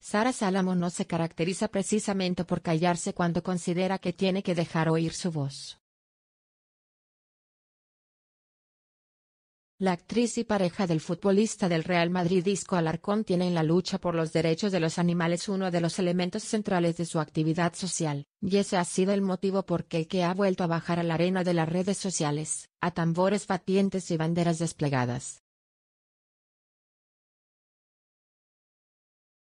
Sara Salamo no se caracteriza precisamente por callarse cuando considera que tiene que dejar oír su voz. La actriz y pareja del futbolista del Real Madrid Isco Alarcón tiene en la lucha por los derechos de los animales uno de los elementos centrales de su actividad social, y ese ha sido el motivo por el que ha vuelto a bajar a la arena de las redes sociales, a tambores batientes y banderas desplegadas.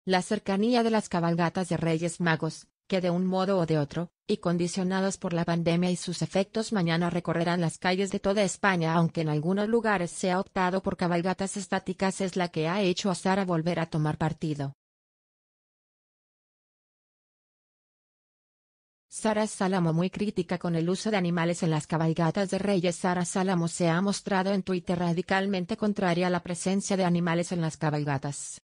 La cercanía de las cabalgatas de Reyes Magos, que de un modo o de otro, y condicionados por la pandemia y sus efectos mañana recorrerán las calles de toda España aunque en algunos lugares se ha optado por cabalgatas estáticas es la que ha hecho a Sara volver a tomar partido. Sara Salamo muy crítica con el uso de animales en las cabalgatas de Reyes Sara Salamo se ha mostrado en Twitter radicalmente contraria a la presencia de animales en las cabalgatas.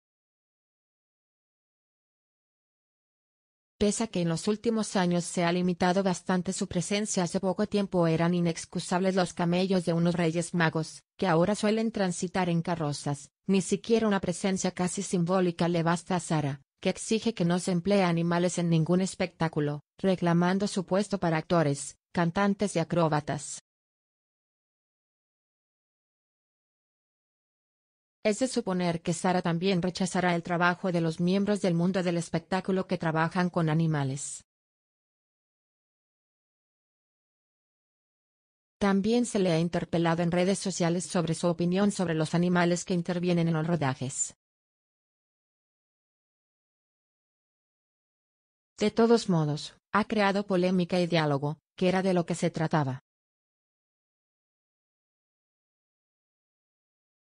Pese a que en los últimos años se ha limitado bastante su presencia hace poco tiempo eran inexcusables los camellos de unos reyes magos, que ahora suelen transitar en carrozas, ni siquiera una presencia casi simbólica le basta a Sara, que exige que no se emplee animales en ningún espectáculo, reclamando su puesto para actores, cantantes y acróbatas. Es de suponer que Sara también rechazará el trabajo de los miembros del mundo del espectáculo que trabajan con animales. También se le ha interpelado en redes sociales sobre su opinión sobre los animales que intervienen en los rodajes. De todos modos, ha creado polémica y diálogo, que era de lo que se trataba.